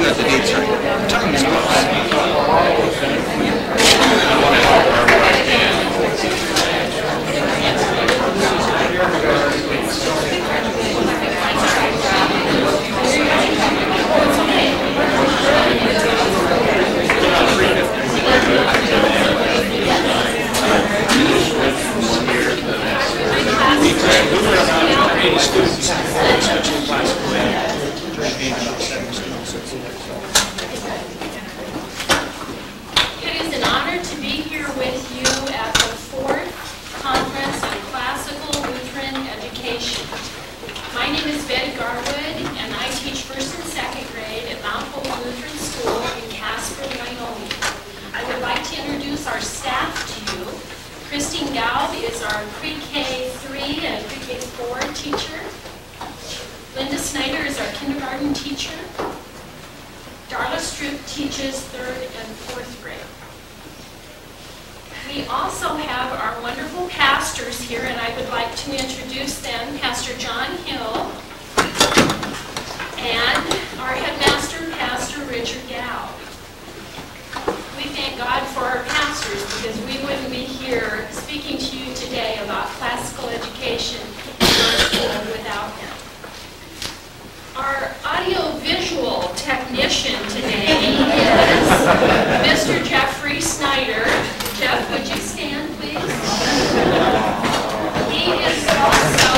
Let the gates ring. Time is close. It is an honor to be here with you at the fourth Conference on Classical Lutheran Education. My name is Betty Garwood, and I teach first and second grade at Mount Hope Lutheran School in Casper, Wyoming. I would like to introduce our staff to you. Christine Gaub is our pre-K 3 and pre-K 4 teacher. Linda Snyder is our kindergarten teacher. Darla Stroup teaches third and fourth grade. We also have our wonderful pastors here, and I would like to introduce them, Pastor John Hill and our headmaster, Pastor Richard Gow. We thank God for our pastors because we wouldn't be here speaking to you today about classical education in our school without. Our audio-visual technician today is Mr. Jeffrey Snyder. Jeff, would you stand, please? He is also,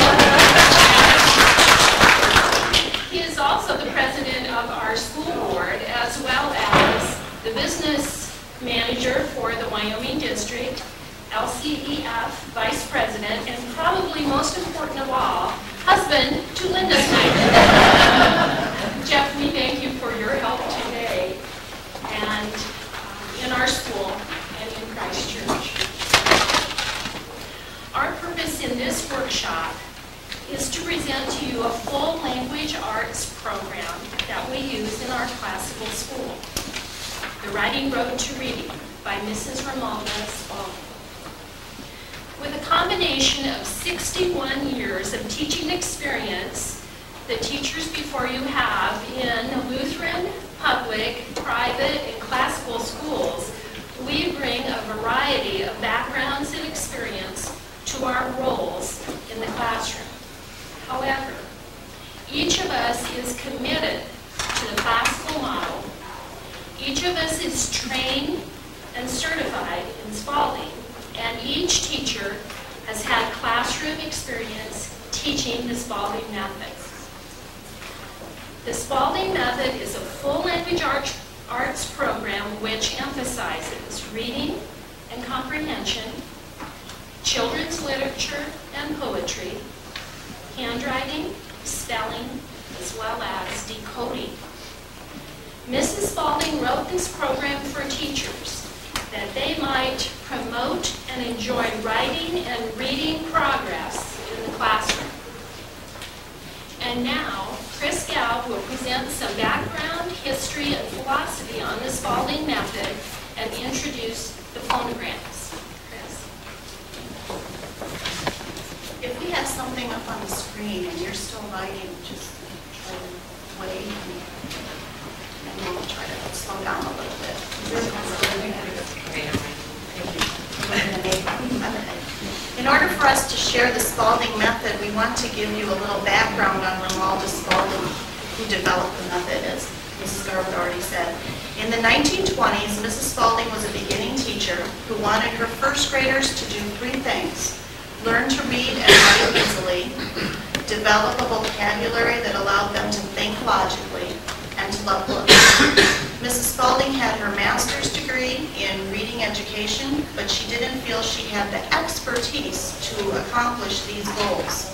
he is also the president of our school board, as well as the business manager for the Wyoming district, LCEF vice president, and probably most important of all, husband to Linda Snyder. Jeff, we thank you for your help today and um, in our school and in Christ Church. Our purpose in this workshop is to present to you a full language arts program that we use in our classical school. The Writing Road to Reading by Mrs. Romalda Spalding. With a combination of 61 years of teaching experience, the teachers before you have in Lutheran, public, private, and classical schools, we bring a variety of backgrounds and experience to our roles in the classroom. However, each of us is committed to the classical model. Each of us is trained and certified in Spalding, and each teacher has had classroom experience teaching the Spalding method. The Spalding method is a full language arts, program which emphasizes reading and comprehension, children's literature and poetry, handwriting, spelling, as well as decoding. Mrs. Spalding wrote this program for teachers that they might promote and enjoy writing and reading progress in the classroom. And now, Chris Gaub will present some background, history, and philosophy on the Spalding method and introduce the phonograms. Chris? If we have something up on the screen and you're still writing, just try to wait and and we'll try to slow down a little bit. In order for us to share the Spalding method, we want to give you a little background on Romalda Spalding, who developed the method, as Mrs. Garwood already said. In the 1920s, Mrs. Spalding was a beginning teacher who wanted her first graders to do three things. Learn to read and write easily, develop a vocabulary that allowed them to think logically, and to love books. Mrs. Spalding had her master's degree in reading education, but she didn't feel she had the expertise to accomplish these goals.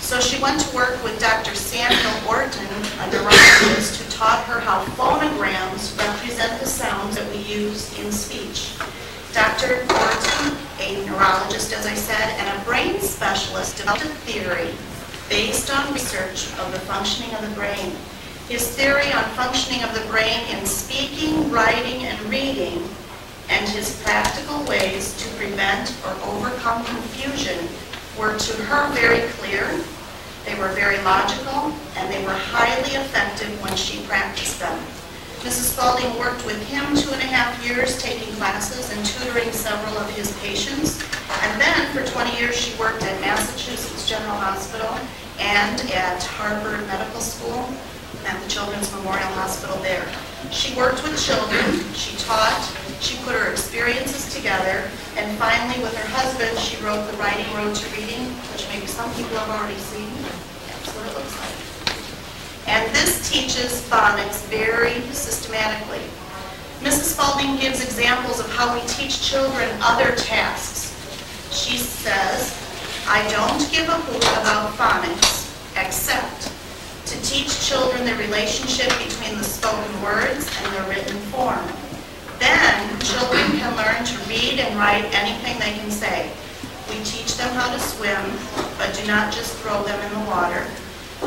So she went to work with Dr. Samuel Orton, a neurologist, who taught her how phonograms represent the sounds that we use in speech. Dr. Orton, a neurologist, as I said, and a brain specialist, developed a theory based on research of the functioning of the brain. His theory on functioning of the brain in speaking, writing, and reading, and his practical ways to prevent or overcome confusion were to her very clear, they were very logical, and they were highly effective when she practiced them. Mrs. Spalding worked with him two and a half years, taking classes and tutoring several of his patients. And then, for 20 years, she worked at Massachusetts General Hospital and at Harvard Medical School and the Children's Memorial Hospital there. She worked with children, she taught, she put her experiences together, and finally, with her husband, she wrote The Writing Road to Reading, which maybe some people have already seen. That's what it looks like. And this teaches phonics very systematically. Mrs. Spalding gives examples of how we teach children other tasks. She says, I don't give a hoot about phonics, except to teach children the relationship between the spoken words and the written form. Then, children can learn to read and write anything they can say. We teach them how to swim, but do not just throw them in the water.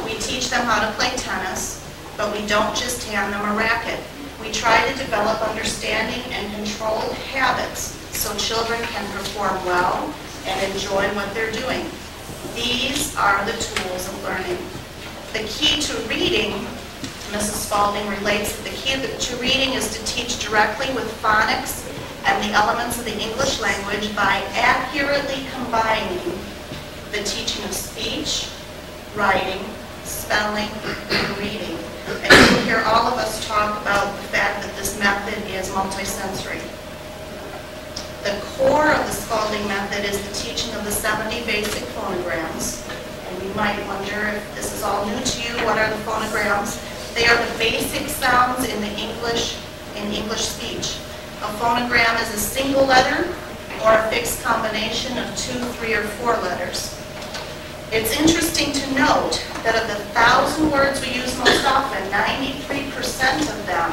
We teach them how to play tennis, but we don't just hand them a racket. We try to develop understanding and controlled habits so children can perform well and enjoy what they're doing. These are the tools of learning. The key to reading, Mrs. Spalding relates that the key to reading is to teach directly with phonics and the elements of the English language by accurately combining the teaching of speech, writing, spelling, and reading. And you'll hear all of us talk about the fact that this method is multisensory. The core of the Spalding method is the teaching of the 70 basic phonograms. And you might wonder if this is all new to you, what are the phonograms? They are the basic sounds in the English, in English speech. A phonogram is a single letter or a fixed combination of two, three, or four letters. It's interesting to note that of the thousand words we use most often, 93% of them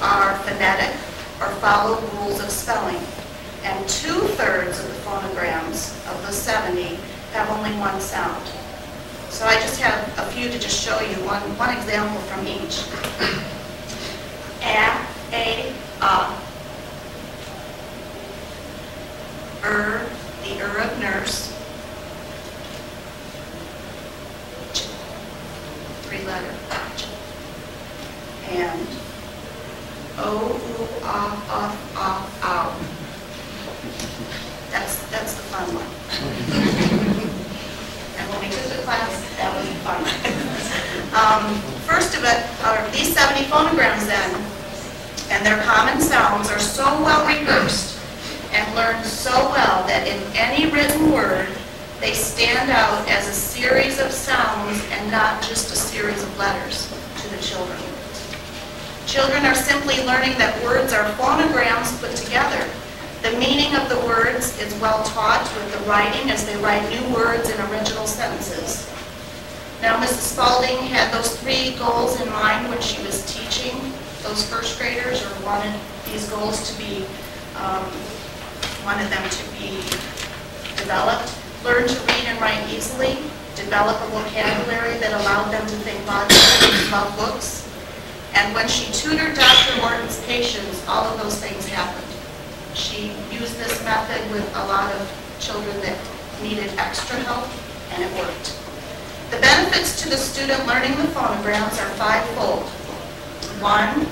are phonetic or follow rules of spelling and two-thirds of the phonograms of the 70 have only one sound. So I just have a few to just show you, one, one example from each. A, A, A. Er, the er of nurse. Three letter. And O, U, Ah, Ah, Ah, Ow. That's, that's the fun one. And when we took the class, that was fun. Um, First of it, are these 70 phonograms then, and their common sounds are so well rehearsed and learned so well that in any written word, they stand out as a series of sounds and not just a series of letters to the children. Children are simply learning that words are phonograms put together the meaning of the words is well taught with the writing as they write new words in original sentences. Now, Mrs. Spalding had those three goals in mind when she was teaching those first graders or wanted these goals to be, um, wanted them to be developed. Learn to read and write easily, develop a vocabulary that allowed them to think logically about books. And when she tutored Dr. Orton's patients, all of those things happened. She used this method with a lot of children that needed extra help, and it worked. The benefits to the student learning the phonograms are fivefold. One,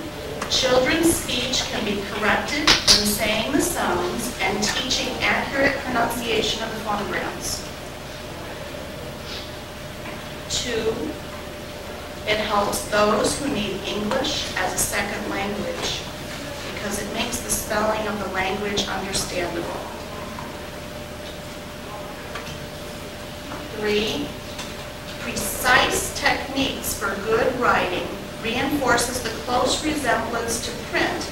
children's speech can be corrected in saying the sounds and teaching accurate pronunciation of the phonograms. Two, it helps those who need English as a second language because it makes the spelling of the language understandable. Three, precise techniques for good writing reinforces the close resemblance to print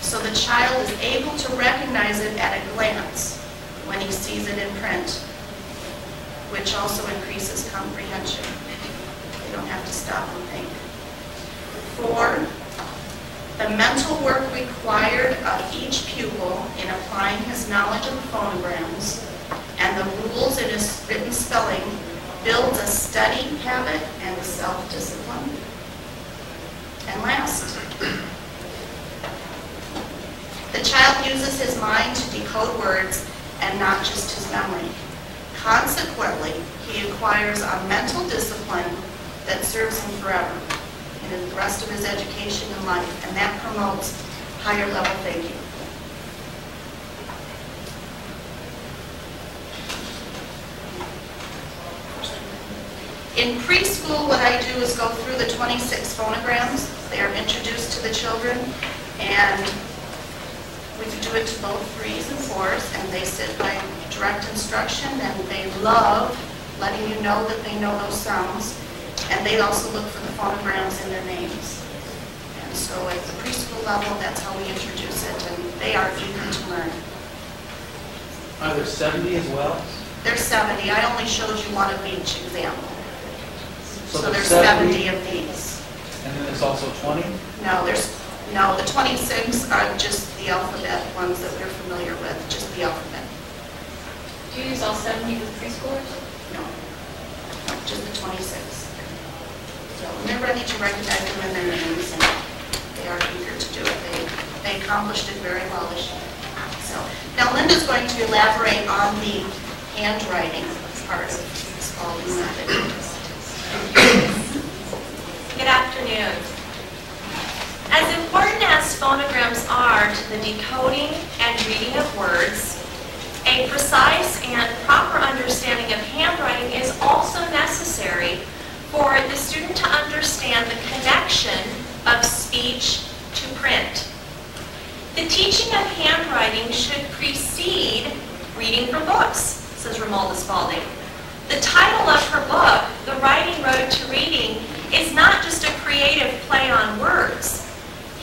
so the child is able to recognize it at a glance when he sees it in print, which also increases comprehension. They don't have to stop and think. Four, the mental work required of each pupil in applying his knowledge of phonograms and the rules in his written spelling builds a study habit and self-discipline. And last, the child uses his mind to decode words and not just his memory. Consequently, he acquires a mental discipline that serves him forever in the rest of his education and life, and that promotes higher level thinking. In preschool, what I do is go through the 26 phonograms. They are introduced to the children, and we do it to both threes and fours, and they sit by direct instruction, and they love letting you know that they know those sounds, and they also look for the phonograms in their names. And so at the preschool level, that's how we introduce it, and they are eager to learn. Are there 70 as well? There's 70, I only showed you one of each example. So there's there's 70 of these. And then there's also 20? No, there's, no, the 26 are just the alphabet ones that we're familiar with, just the alphabet. Do you use all 70 with preschoolers? No, no, just the 26. So remember, I need to recognize them in their names, and they are eager to do it. They, they accomplished it very well this year. So, now Linda's going to elaborate on the handwriting part of the Spalding method. Good afternoon. As important as phonograms are to the decoding and reading of words, a precise and proper understanding of handwriting is also necessary for the student to understand the connection of speech to print. The teaching of handwriting should precede reading from books, says Romalda Spalding. The title of her book, The Writing Road to Reading, is not just a creative play on words.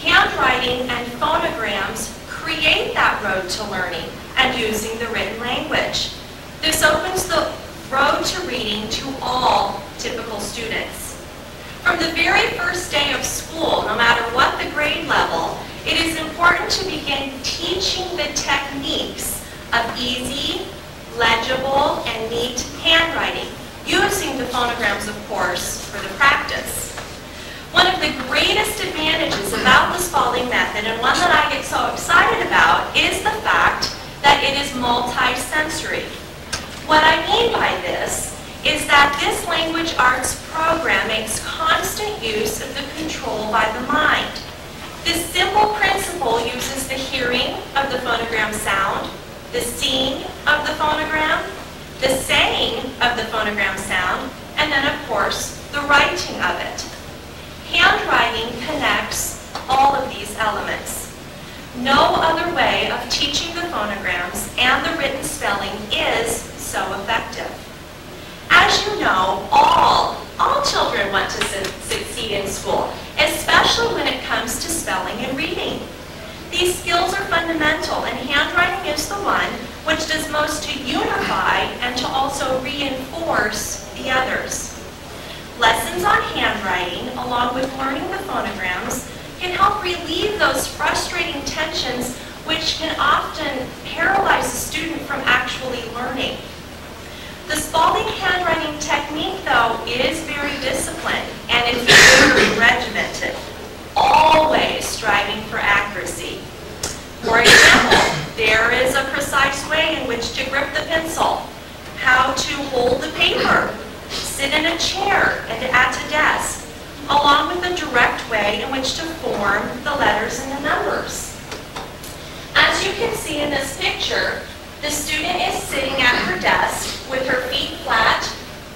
Handwriting and phonograms create that road to learning and using the written language. This opens the road to reading to all typical students. From the very first day of school, no matter what the grade level, it is important to begin teaching the techniques of easy, legible, and neat handwriting, using the phonograms, of course, for the practice. One of the greatest advantages about the Spalding method, and one that I get so excited about, is the fact that it is multi-sensory. What I mean by this is that this language arts program makes constant use of the control by the mind. This simple principle uses the hearing of the phonogram sound, the seeing of the phonogram, the saying of the phonogram sound, and then, of course, the writing of it. Handwriting connects all of these elements. No other way of teaching the phonograms and the written spelling is so effective. As you know, all, all children want to su succeed in school, especially when it comes to spelling and reading. These skills are fundamental, and handwriting is the one which does most to unify and to also reinforce the others. Lessons on handwriting, along with learning the phonograms, can help relieve those frustrating tensions which can often paralyze a student from actually learning. The Spalding handwriting technique, though, is very disciplined and it's very regimented, always striving for accuracy. For example, there is a precise way in which to grip the pencil, how to hold the paper, sit in a chair and at a desk, along with a direct way in which to form the letters and the numbers. As you can see in this picture, the student is sitting at her desk with her feet flat,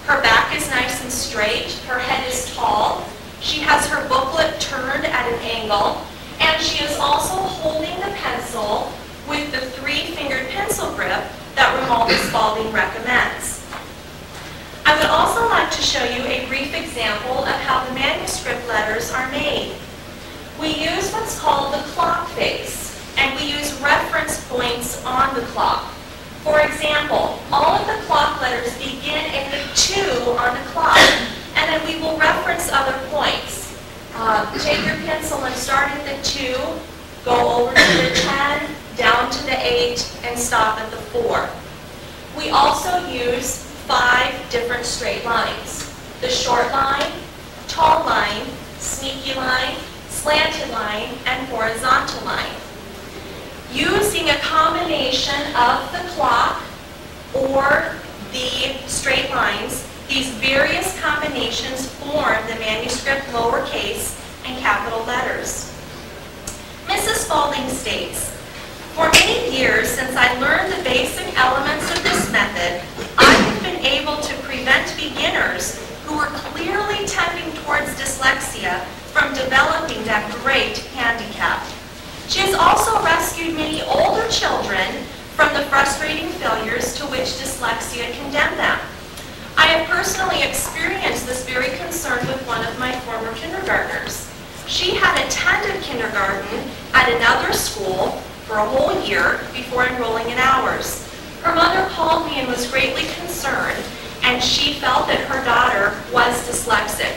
her back is nice and straight, her head is tall, she has her booklet turned at an angle, and she is also holding the pencil with the three-fingered pencil grip that Romalda Spalding recommends. I would also like to show you a brief example of how the manuscript letters are made. We use what's called the clock face, and we use reference points on the clock. For example, all of the clock letters begin at the 2 on the clock, and then we will reference other points. Uh, take your start at the 2, go over to the 10, down to the 8, and stop at the 4. We also use five different straight lines. The short line, tall line, sneaky line, slanted line, and horizontal line using a combination of the clock or the straight lines, these various combinations form the manuscript lowercase and capital letters. Mrs. Spalding states, for many years since I learned the basic elements of this method, I have been able to prevent beginners who were clearly tending towards dyslexia from developing that great handicap. She has also rescued many older children from the frustrating failures to which dyslexia condemned them. I have personally experienced this very concern with one of my former kindergartners. She had attended kindergarten at another school for a whole year before enrolling in ours. Her mother called me and was greatly concerned, and she felt that her daughter was dyslexic.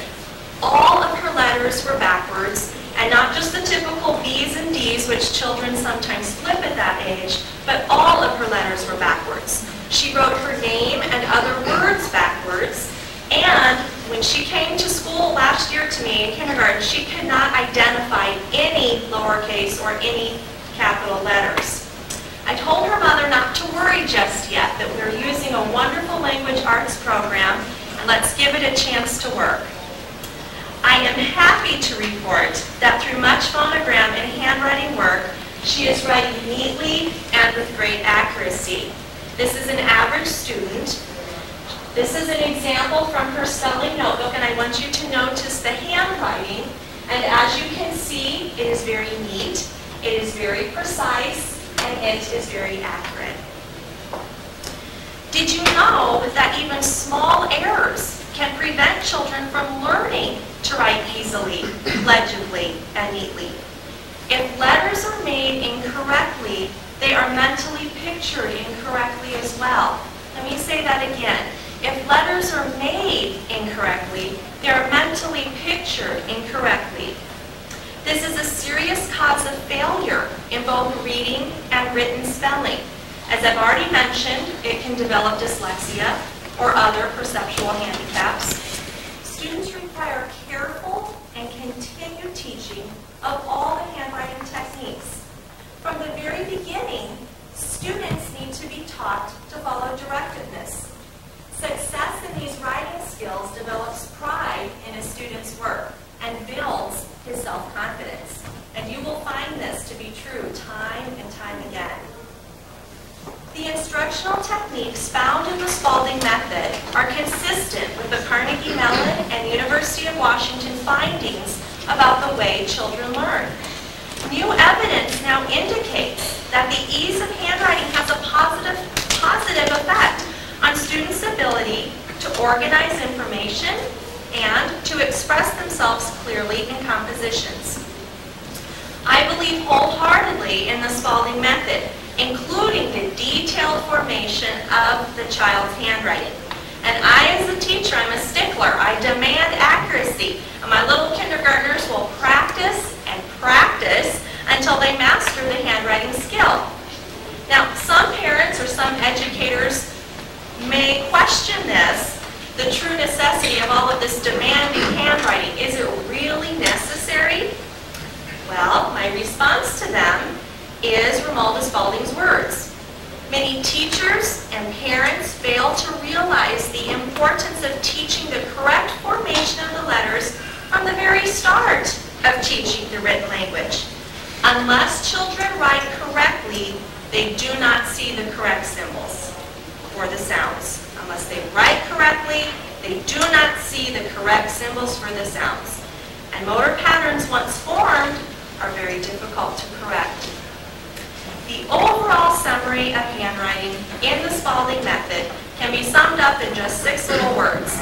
All of her letters were backwards, and not just the typical B's and D's, which children sometimes flip at that age, but all of her letters were backwards. She wrote her name and other words backwards, and when she came to school last year to me in kindergarten, she could not identify any lowercase or any capital letters. I told her mother not to worry just yet, that we're using a wonderful language arts program, and let's give it a chance to work. I am happy to report that through much phonogram and handwriting work, she is writing neatly and with great accuracy. This is an average student. This is an example from her spelling notebook, and I want you to notice the handwriting. And as you can see, it is very neat, it is very precise, and it is very accurate. Did you know that even small errors can prevent children from learning to write easily, legibly, and neatly? If letters are made incorrectly, they are mentally pictured incorrectly as well. Let me say that again. If letters are made incorrectly, they are mentally pictured incorrectly. This is a serious cause of failure in both reading and written spelling. As I've already mentioned, it can develop dyslexia or other perceptual handicaps. Students require careful and continued teaching of all the handwriting techniques. From the very beginning, students need to be taught to follow directiveness. Success in these writing skills develops pride in a student's work and builds his self-confidence. And you will find this to be true time and time again. The techniques found in the Spalding method are consistent with the Carnegie Mellon and University of Washington findings about the way children learn. New evidence now indicates that the ease of handwriting has a positive, positive effect on students' ability to organize information and to express themselves clearly in compositions. I believe wholeheartedly in the Spalding method, including the detailed formation of the child's handwriting. And I, as a teacher, I'm a stickler. I demand accuracy. And my little kindergartners will practice and practice until they master the handwriting skill. Now, some parents or some educators may question this, the true necessity of all of this demanding handwriting. Is it really necessary? Well, my response to them is Romalda Spalding's words. Many teachers and parents fail to realize the importance of teaching the correct formation of the letters from the very start of teaching the written language. Unless children write correctly, they do not see the correct symbols for the sounds. Unless they write correctly, they do not see the correct symbols for the sounds. And motor patterns once formed are very difficult to correct. The overall summary of handwriting in the Spalding method can be summed up in just six little words.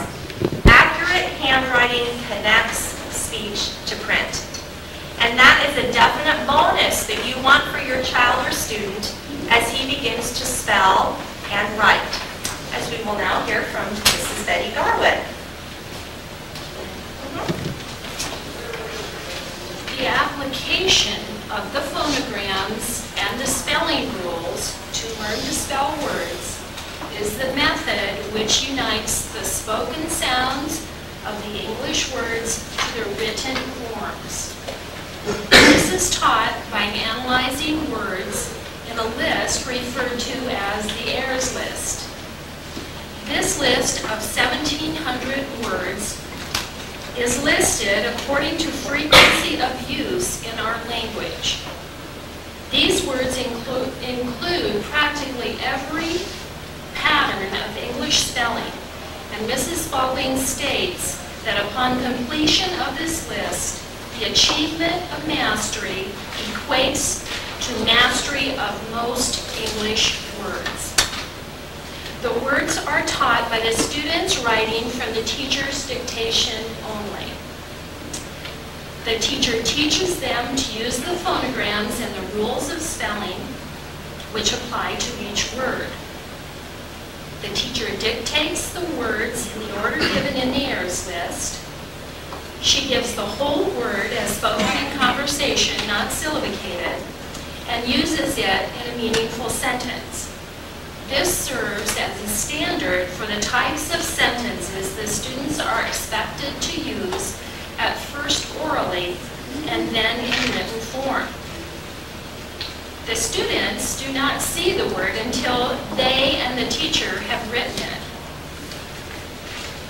Accurate handwriting connects speech to print. And that is a definite bonus that you want for your child or student as he begins to spell and write, as we will now hear from Mrs. Betty Garwood. Mm-hmm. The application of the phonograms and the spelling rules to learn to spell words is the method which unites the spoken sounds of the English words to their written forms. This is taught by analyzing words in a list referred to as the Ayres list. This list of 1,700 words is listed according to frequency of use in our language. These words include, include practically every pattern of English spelling, and Mrs. Spalding states that upon completion of this list, the achievement of mastery equates to mastery of most English words. The words are taught by the students writing from the teacher's dictation. The teacher teaches them to use the phonograms and the rules of spelling which apply to each word. The teacher dictates the words in the order given in the Ayres list. She gives the whole word as spoken in conversation, not syllabicated, and uses it in a meaningful sentence. This serves as a standard for the types of sentences the students are expected to use at first orally and then in written form. The students do not see the word until they and the teacher have written it.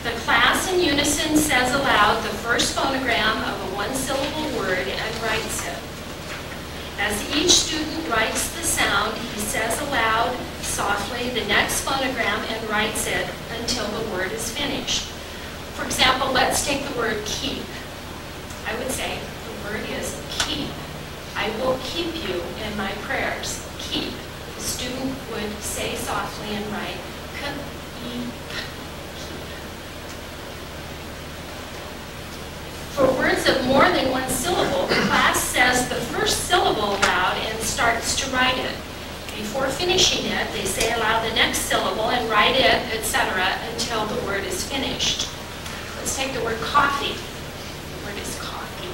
The class in unison says aloud the first phonogram of a one-syllable word and writes it. As each student writes the sound, he says aloud, softly, the next phonogram and writes it until the word is finished. For example, let's take the word keep. I would say the word is keep. I will keep you in my prayers. Keep. The student would say softly and write, keep. For words of more than one syllable, the class says the first syllable aloud and starts to write it. Before finishing it, they say aloud the next syllable and write it, etc., until the word is finished. Take the word coffee. The word is coffee.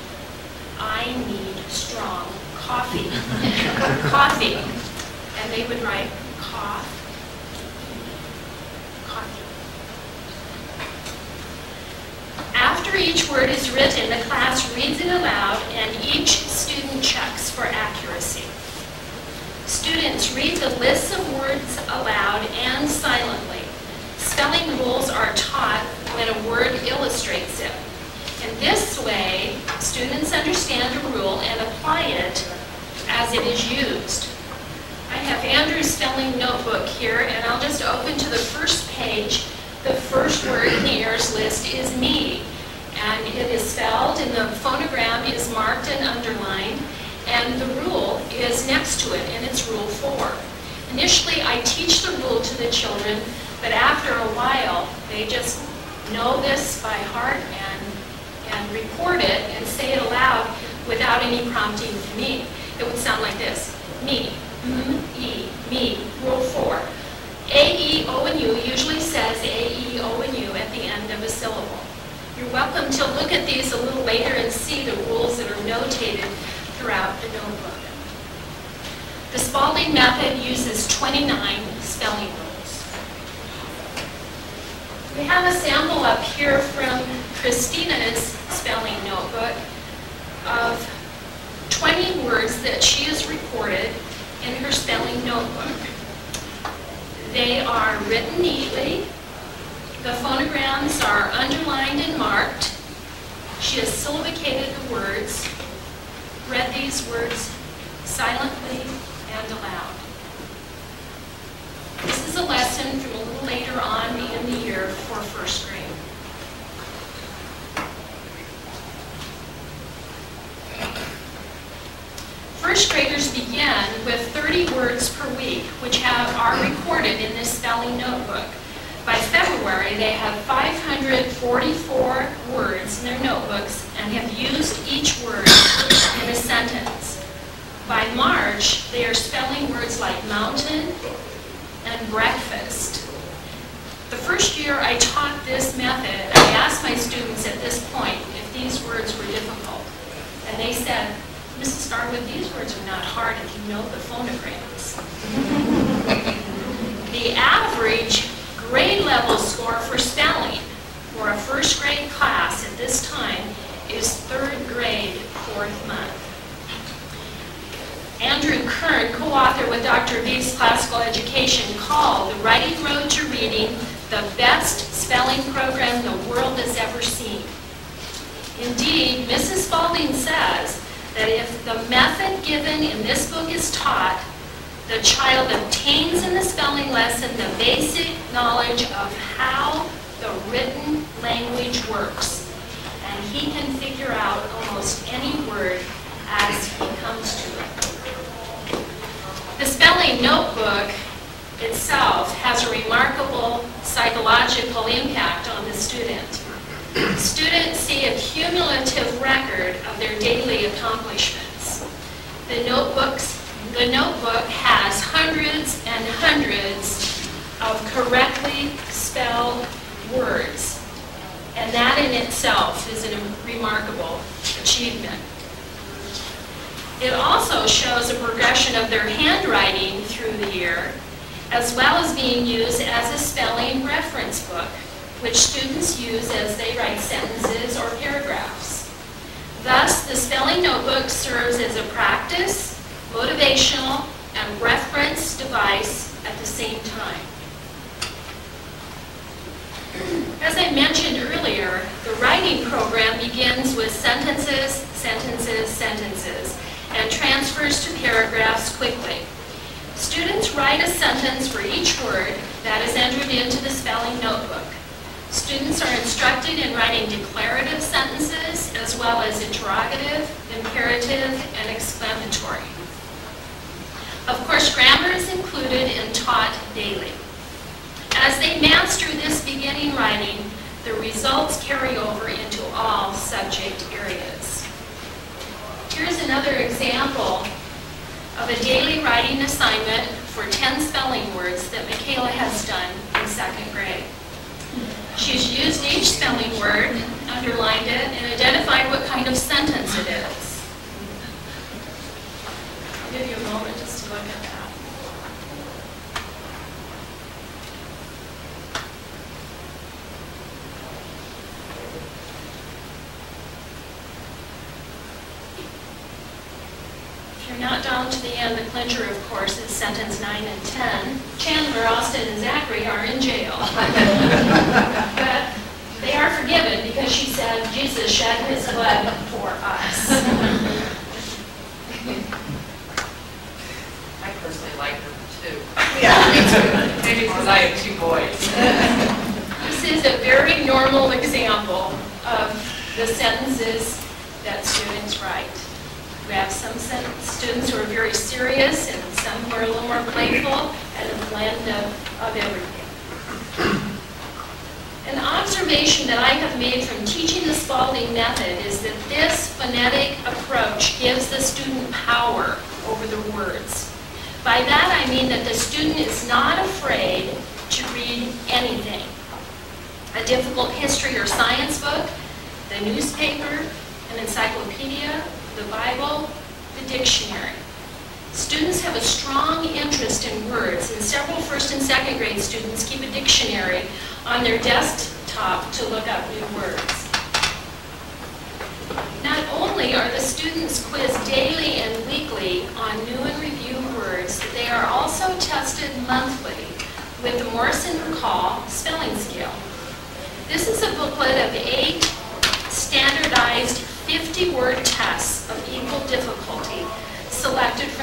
I need strong coffee. coffee. And they would write cough, coffee. After each word is written, the class reads it aloud and each student checks for accuracy. Students read the lists of words aloud and silently. Spelling rules are taught when a word illustrates it. In this way, students understand a rule and apply it as it is used. I have Andrew's spelling notebook here, and I'll just open to the first page. The first word in the Ayres list is me, and it is spelled, and the phonogram is marked and underlined, and the rule is next to it, and it's Rule 4. Initially, I teach the rule to the children, but after a while, they just know this by heart and, and record it and say it aloud without any prompting from me. It would sound like this. Me, m, e, me, Rule 4. A, E, O, and U usually says A, E, O, and U at the end of a syllable. You're welcome to look at these a little later and see the rules that are notated throughout the notebook. The Spalding method uses 29 spelling rules. We have a sample up here from Christina's spelling notebook of 20 words that she has recorded in her spelling notebook. They are written neatly. The phonograms are underlined and marked. She has syllabicated the words, read these words silently and aloud. This is a lesson from a little later on in the year for first grade. First graders begin with 30 words per week, which have, are recorded in this spelling notebook. By February, they have 544 words in their notebooks and have used each word in a sentence. By March, they are spelling words like mountain and breakfast. The first year I taught this method, I asked my students at this point if these words were difficult. And they said, Mrs. Garwood, these words are not hard if you know the phonograms. the average grade level score for spelling for a first grade class at this time is third grade, fourth month. Andrew Kern, co-author with Dr. Veith's Classical Education, called The Writing Road to Reading the best spelling program the world has ever seen. Indeed, Mrs. Spalding says that if the method given in this book is taught, the child obtains in the spelling lesson the basic knowledge of how the written language works, and he can figure out almost any word as he. The spelling notebook itself has a remarkable psychological impact on the student. Students see a cumulative record of their daily accomplishments. The notebooks, the notebook has hundreds and hundreds of correctly spelled words. And that in itself is a remarkable achievement. It also shows a progression of their handwriting through the year, as well as being used as a spelling reference book, which students use as they write sentences or paragraphs. Thus, the spelling notebook serves as a practice, motivational, and reference device at the same time. As I mentioned earlier, the writing program begins with sentences, sentences, sentences, and transfers to paragraphs quickly. Students write a sentence for each word that is entered into the spelling notebook. Students are instructed in writing declarative sentences as well as interrogative, imperative, and exclamatory. Of course, grammar is included and taught daily. As they master this beginning writing, the results carry over into all subject areas. Here's another example of a daily writing assignment for 10 spelling words that Michaela has done in second grade. She's used each spelling word, underlined it, and identified what kind of sentence it is. I'll give you a moment just to look at that. If you're not down to the end, the clincher, of course, is sentence nine and 10. Chandler, Austin, and Zachary are in jail. But they are forgiven because she said Jesus shed his blood for us. I personally like her too. Yeah, me too. Maybe because I have two boys. This is a very normal example of the sentences that students write. We have some sen- students who are very serious and some who are a little more playful and a blend of, of everything. An observation that I have made from teaching the Spalding method is that this phonetic approach gives the student power over the words. By that I mean that the student is not afraid to read anything. A difficult history or science book, the newspaper, an encyclopedia, the Bible, dictionary. Students have a strong interest in words, and several first and second grade students keep a dictionary on their desktop to look up new words. Not only are the students quizzed daily and weekly on new and review words, they are also tested monthly with the Morrison McCall spelling scale. This is a booklet of eight standardized 50-word tests of equal difficulty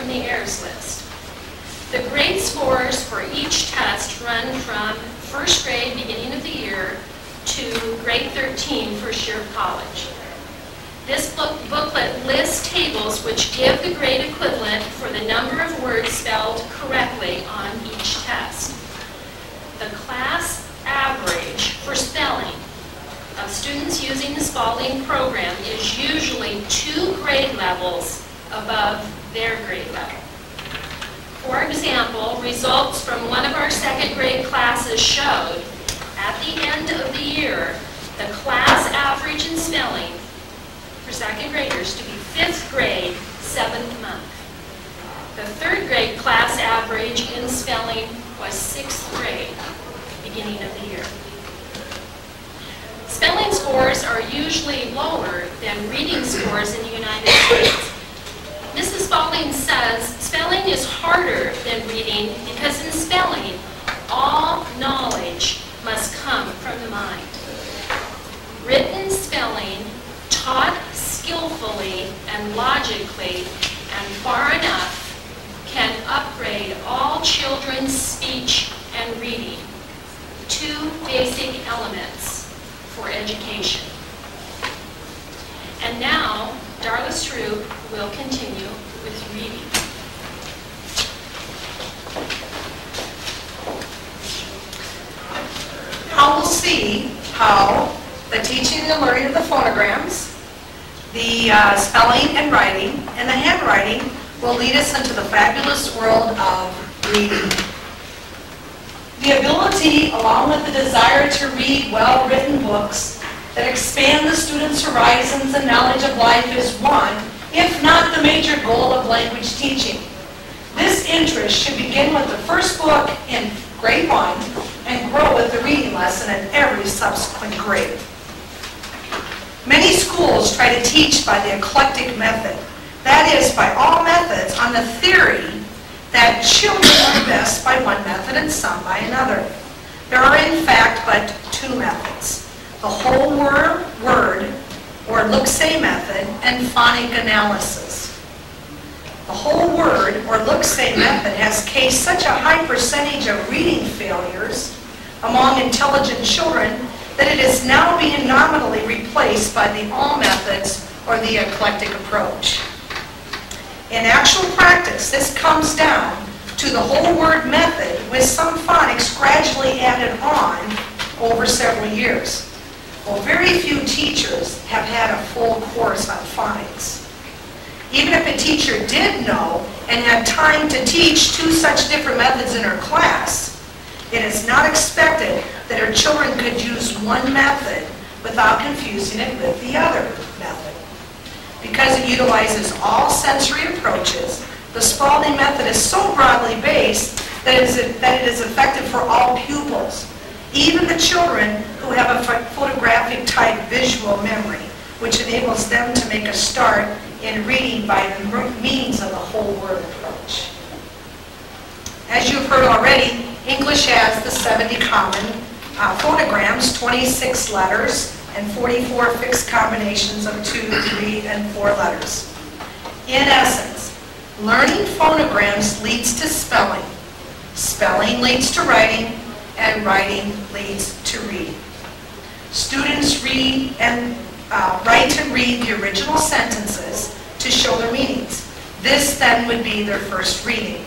the Ayres list. The grade scores for each test run from first grade, beginning of the year, to grade 13, first year of college. This book- booklet lists tables which give the grade equivalent for the number of words spelled correctly on each test. The class average for spelling of students using the Spalding program is usually two grade levels above their grade level. For example, results from one of our second grade classes showed at the end of the year, the class average in spelling for second graders to be fifth grade, seventh month. The third grade class average in spelling was sixth grade, beginning of the year. Spelling scores are usually lower than reading scores in the United States. Mrs. Spalding says, spelling is harder than reading because in spelling, all knowledge must come from the mind. Written spelling, taught skillfully and logically and far enough, can upgrade all children's speech and reading, two basic elements for education. Darla Stroup will continue with reading. How we'll see how the teaching and learning of the phonograms, the uh, spelling and writing, and the handwriting will lead us into the fabulous world of reading. The ability, along with the desire to read well-written books that expand the student's horizons and knowledge of life is one, if not the major goal of language teaching. This interest should begin with the first book in grade one and grow with the reading lesson in every subsequent grade. Many schools try to teach by the eclectic method. That is, by all methods on the theory that children learn best by one method and some by another. There are in fact but two methods. The whole word, word or look-say method and phonic analysis. The whole word or look-say method has cased such a high percentage of reading failures among intelligent children that it is now being nominally replaced by the all methods or the eclectic approach. In actual practice, this comes down to the whole word method with some phonics gradually added on over several years. Well, very few teachers have had a full course on phonics. Even if a teacher did know and had time to teach two such different methods in her class, it is not expected that her children could use one method without confusing it with the other method. Because it utilizes all sensory approaches, the Spalding method is so broadly based that it is, that it is effective for all pupils, even the children who have a photographic type visual memory, which enables them to make a start in reading by means of the whole word approach. As you've heard already, English has the 70 common uh, phonograms, 26 letters, and 44 fixed combinations of two, three, and four letters. In essence, learning phonograms leads to spelling. Spelling leads to writing, and writing leads to reading. Students read and uh, write and read the original sentences to show their meanings. This then would be their first reading.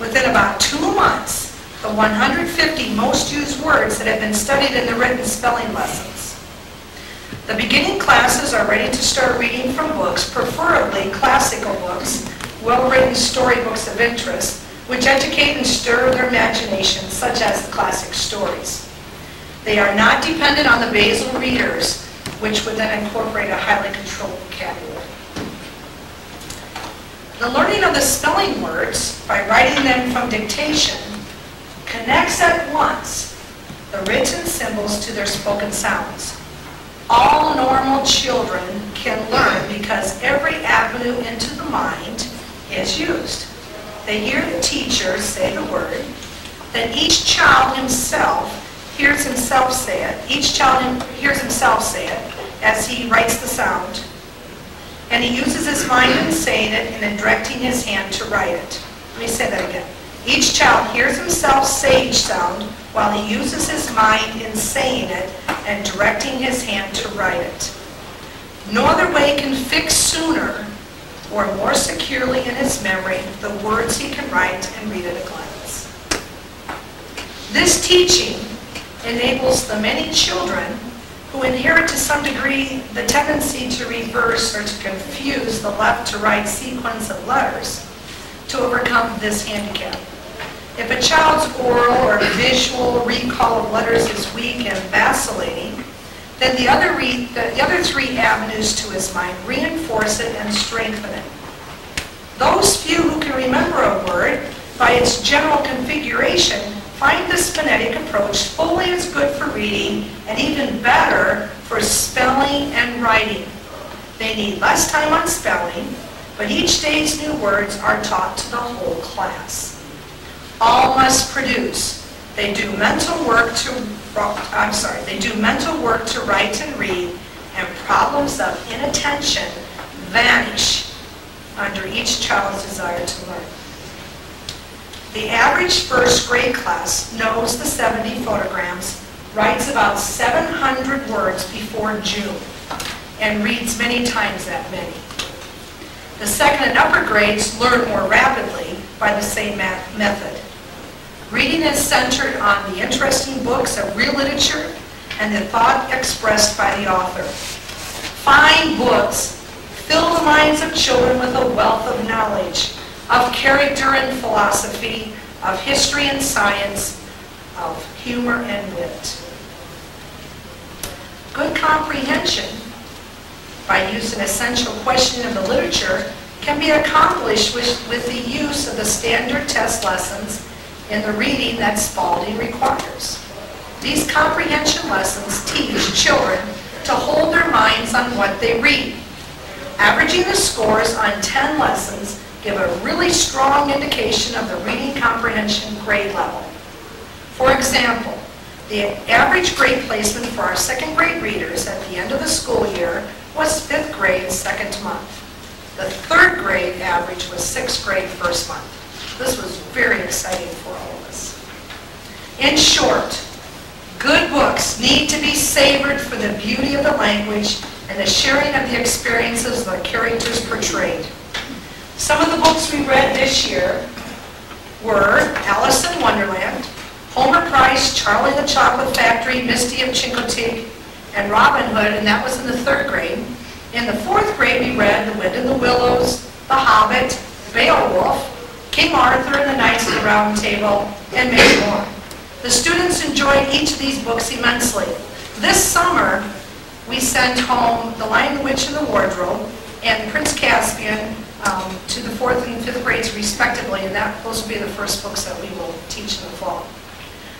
Within about two months, the 150 most used words that have been studied in the written spelling lessons. The beginning classes are ready to start reading from books, preferably classical books, well-written storybooks of interest, which educate and stir their imagination, such as the classic stories. They are not dependent on the basal readers, which would then incorporate a highly controlled vocabulary. The learning of the spelling words by writing them from dictation connects at once the written symbols to their spoken sounds. All normal children can learn because every avenue into the mind is used. They hear the teacher say the word, then each child himself hears himself say it. Each child hears himself say it as he writes the sound. And he uses his mind in saying it and in directing his hand to write it. Let me say that again. Each child hears himself say each sound while he uses his mind in saying it and directing his hand to write it. No other way can fix sooner or more securely in his memory the words he can write and read at a glance. This teaching enables the many children who inherit to some degree the tendency to reverse or to confuse the left to right sequence of letters to overcome this handicap. If a child's oral or visual recall of letters is weak and vacillating, then the other, re, the, the other three avenues to his mind reinforce it and strengthen it. Those few who can remember a word by its general configuration find this phonetic approach fully as good for reading and even better for spelling and writing. They need less time on spelling, but each day's new words are taught to the whole class. All must produce. They do mental work to, I'm sorry, they do mental work to write and read, and problems of inattention vanish under each child's desire to learn. The average first grade class knows the 70 phonograms, writes about 700 words before June, and reads many times that many. The second and upper grades learn more rapidly by the same method. Reading is centered on the interesting books of real literature and the thought expressed by the author. Fine books fill the minds of children with a wealth of knowledge, of character and philosophy, of history and science, of humor and wit. Good comprehension by using essential questioning of the literature can be accomplished with, with the use of the standard test lessons in the reading that Spalding requires. These comprehension lessons teach children to hold their minds on what they read. Averaging the scores on 10 lessons give a really strong indication of the reading comprehension grade level. For example, the average grade placement for our second grade readers at the end of the school year was fifth grade second month. The third grade average was sixth grade first month. This was very exciting for all of us. In short, good books need to be savored for the beauty of the language and the sharing of the experiences the characters portrayed. Some of the books we read this year were Alice in Wonderland, Homer Price, Charlie the Chocolate Factory, Misty of Chincoteague, and Robin Hood, and that was in the third grade. In the fourth grade, we read The Wind in the Willows, The Hobbit, Beowulf, King Arthur and the Knights of the Round Table, and many more. The students enjoyed each of these books immensely. This summer, we sent home The Lion, the Witch, and the Wardrobe, and Prince Caspian um, to the fourth and fifth grades respectively, and that, those will be the first books that we will teach in the fall.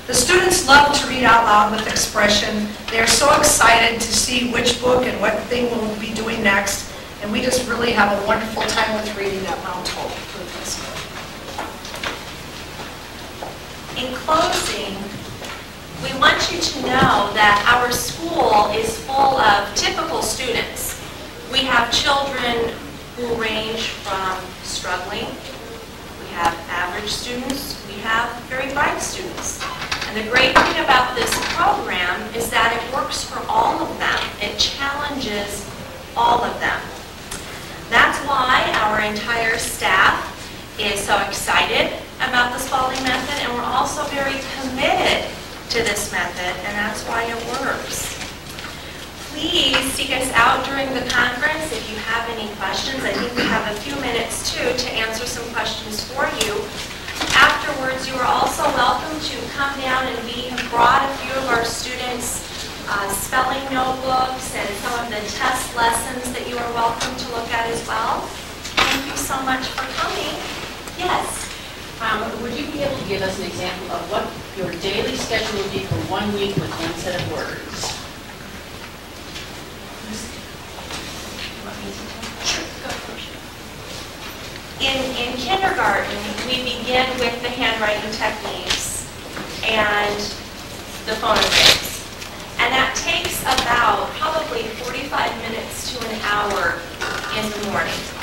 The students love to read out loud with expression. They're so excited to see which book and what thing we'll be doing next, and we just really have a wonderful time with reading at Mount Hope. In closing, we want you to know that our school is full of typical students. We have children who range from struggling, we have average students, we have very bright students. And the great thing about this program is that it works for all of them. It challenges all of them. That's why our entire staff is so excited about the Spalding method, and we're also very committed to this method, and that's why it works. Please seek us out during the conference if you have any questions. I think we have a few minutes too to answer some questions for you. Afterwards, you are also welcome to come down and we have brought a few of our students uh, spelling notebooks and some of the test lessons that you are welcome to look at as well. Thank you so much for coming. Yes? Um, Would you be able to give us an example of what your daily schedule would be for one week with one set of words? In, in kindergarten, we begin with the handwriting techniques and the phonograms. And that takes about probably 45 minutes to an hour in the morning.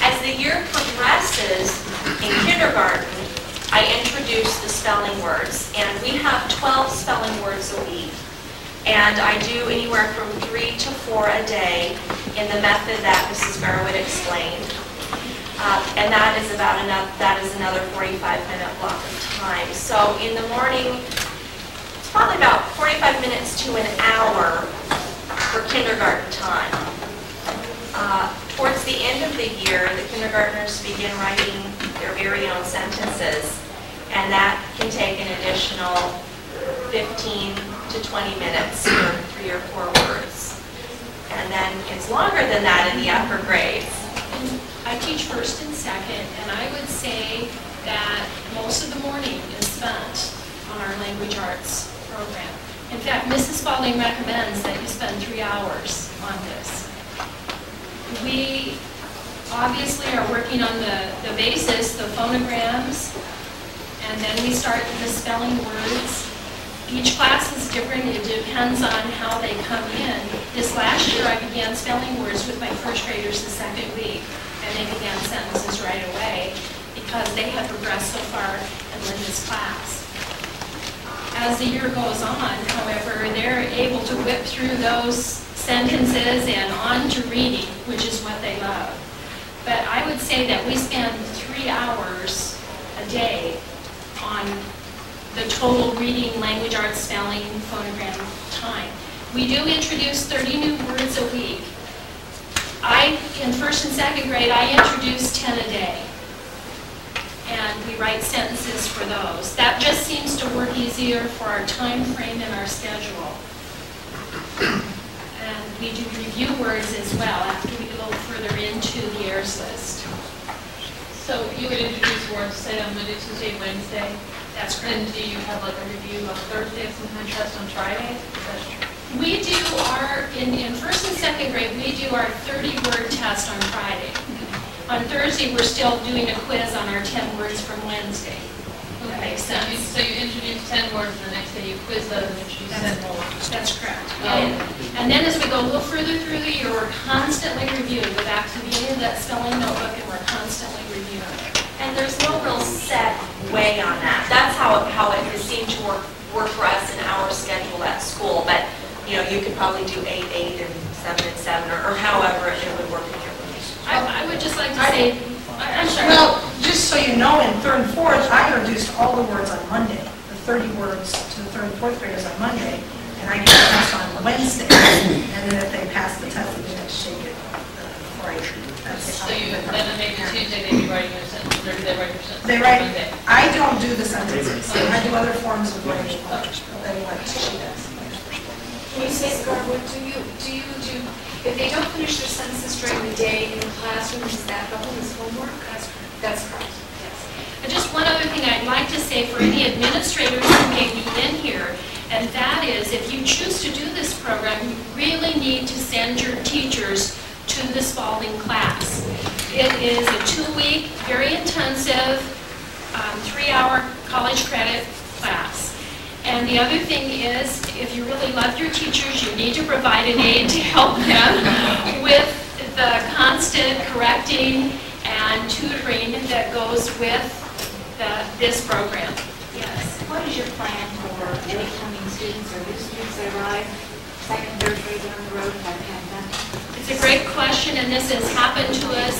As the year progresses in kindergarten, I introduce the spelling words, and we have 12 spelling words a week. And I do anywhere from three to four a day in the method that Mrs. Garwood explained. Uh, and that is about enough, that is another 45-minute block of time. So in the morning, it's probably about 45 minutes to an hour for kindergarten time. Uh, Towards the end of the year, the kindergartners begin writing their very own sentences, and that can take an additional 15 to 20 minutes for three or four words. And then it's longer than that in the upper grades. I teach first and second, and I would say that most of the morning is spent on our language arts program. In fact, Mrs. Spalding recommends that you spend three hours on this. We obviously are working on the, the basis, the phonograms, and then we start the spelling words. Each class is different, it depends on how they come in. This last year, I began spelling words with my first graders the second week, and they began sentences right away because they had progressed so far in Linda's class. As the year goes on, however, they're able to whip through those sentences and on to reading, which is what they love. But I would say that we spend three hours a day on the total reading, language arts, spelling, phonogram time. We do introduce 30 new words a week. I, in first and second grade, I introduce 10 a day. And we write sentences for those. That just seems to work easier for our time frame and our schedule. And we do review words as well after we go further into the Ayres list. So you would introduce words, say on Monday, Tuesday, Wednesday, That's and correct. do you have like a review on Thursday, sometimes test on Friday? Is that true? We do our, in, in first and second grade, we do our 30-word test on Friday. On Thursday, we're still doing a quiz on our 10 words from Wednesday. That makes So you- sense. So you introduce 10 words, and the next day you quiz those and introduce 10 more. That's correct. Um, and and then as we go a little further through the year, we're constantly reviewing, go back to the beginning of that spelling notebook, and we're constantly reviewing. It. And there's no real set way on that. That's how, it- how it has seemed to work, work for us in our schedule at school. But, you know, you could probably do eight, eight, and seven, and seven, or or however it would work in your relationship. I, I would just like to say, I- I'm sure. Well, just so you know, in third and fourth, I introduced all the words on Monday, the 30 words to the third and fourth graders on Monday, and I gave the test on Wednesday, and then if they passed the test, they had to shake it uh, Friday. That's So you, how- then maybe Tuesday they'd be writing their sentence, or do they write their sentence? They write, Monday? I don't do the sentences, I do other forms of writing, than what she does. Can you say Scarborough, do you, do you do, if they don't finish their sentences during the day in the classroom, is that double as homework? That's correct. That's correct. And just one other thing I'd like to say for any administrators who may be in here, and that is, if you choose to do this program, you really need to send your teachers to the Spalding class. It is a two-week, very intensive, um, three-hour college credit class. And the other thing is, if you really love your teachers, you need to provide an aid to help them with the constant correcting and tutoring that goes with the, this program. Yes. What is your plan for incoming students or new students that arrive second, third grade down the road by pandemic? It's a great question, and this has happened to us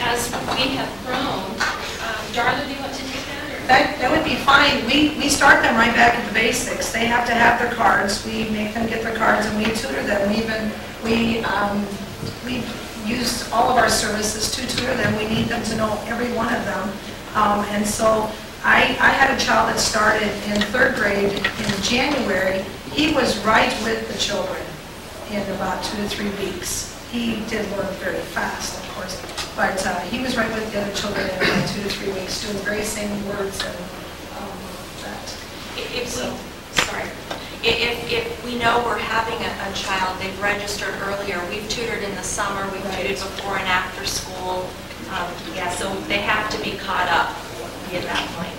as we have grown. Um, Darla, do you want to take that? or- That, that would be fine. We, we start them right back at the basics. They have to have their cards. We make them get their cards and we tutor them. We even, we, um, we use all of our services to tutor them. We need them to know every one of them. Um, and so I, I had a child that started in third grade in January. He was right with the children in about two to three weeks. He did learn very fast, of course, but uh, he was right with the other children in about two to three weeks, doing the very same words and um, that. If we, So- sorry, if, if we know we're having a, a child, they've registered earlier, we've tutored in the summer, we've tutored before and after school. Um, Yeah, so they have to be caught up at that point.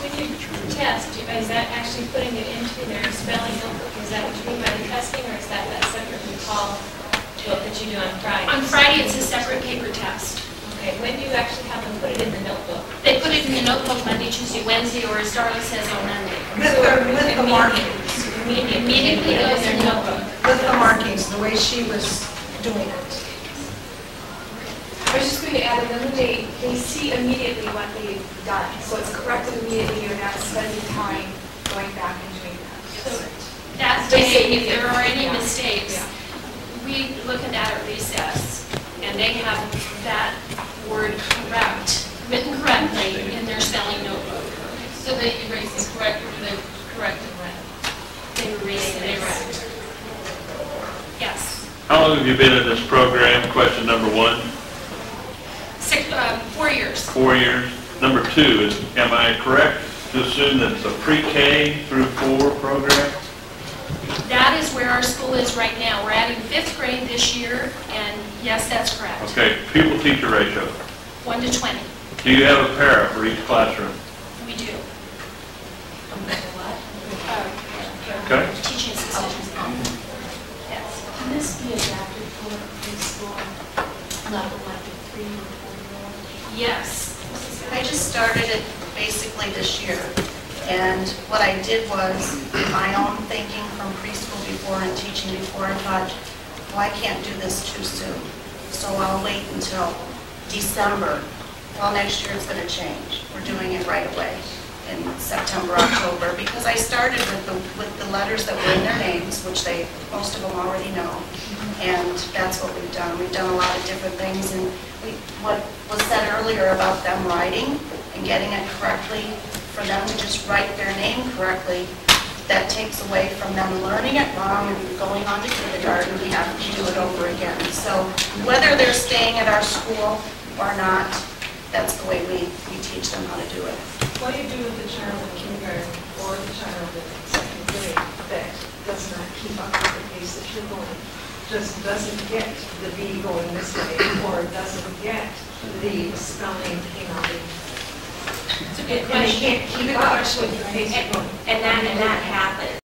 When you test, is that actually putting it into their spelling notebook? Is that what you mean by the testing, or is that that separate call to it that you do on Friday? On Friday, it's a separate paper test. Okay, when do you actually have them put it in the notebook? They put it in the notebook Monday, Tuesday, Wednesday, or as Darla says, on Monday. With the, with the markings, Immediately goes in the notebook. with the markings, the way she was doing it. I was just going to add, and then they, they see immediately what they've done, so it's corrected immediately, you're not spending time going back and doing that. That They day, if there are any yeah, mistakes, yeah. we look at that at recess, and they have that word correct, written correctly in their spelling notebook. So they erase it correct, or they correct and right? They erase it. Erase. Yes. How long have you been in this program? Question number one, Six, uh, four years. four years. Number two, is, am I correct to assume that it's a pre-K through four program? That is where our school is right now. We're adding fifth grade this year, yes, that's correct. Okay, pupil-teacher ratio. One to 20, Do you have a para for each classroom? we do. Okay? Teaching assistant. Yes. Can this be adapted for preschool? level, like a three or four-year-old? Yes. I just started it basically this year. And what I did was, my own thinking from preschool before and teaching before, I thought, well, I can't do this too soon. So I'll wait until December. Well, next year it's going to change. We're doing it right away in September, October, because I started with the, with the letters that were in their names, which they, most of them already know. And that's what we've done. We've done a lot of different things, and we, what was said earlier about them writing and getting it correctly, for them to just write their name correctly, that takes away from them learning it wrong and going on to kindergarten, we have to do it over again. So whether they're staying at our school or not, that's the way we, we teach them how to do it. What do you do with the child in kindergarten or the child in second grade that does not keep up with the pace that you're going? Just doesn't get the B going this way or doesn't get the spelling, you know, the It's a good And they can't keep up with. And that, and that happens.